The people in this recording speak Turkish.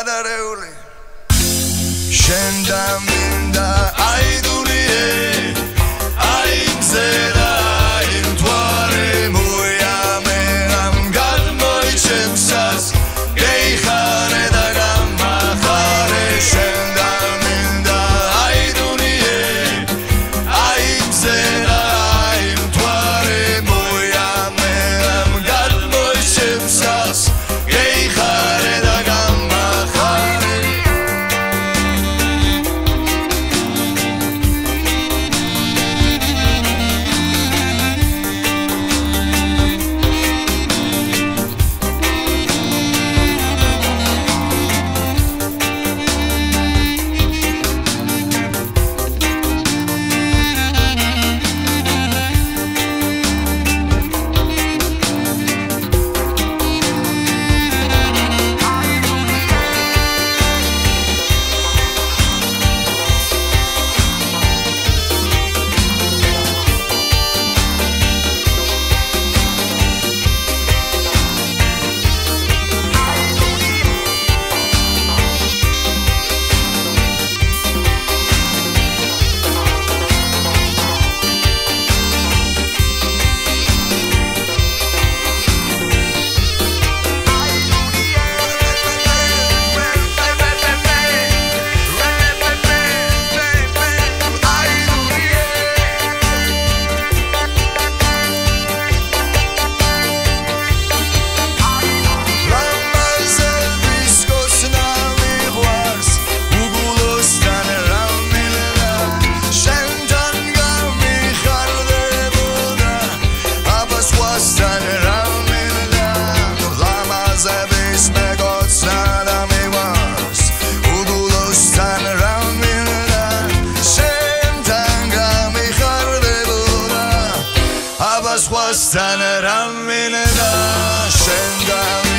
გადარეული შენ და მე Hastane ram bile da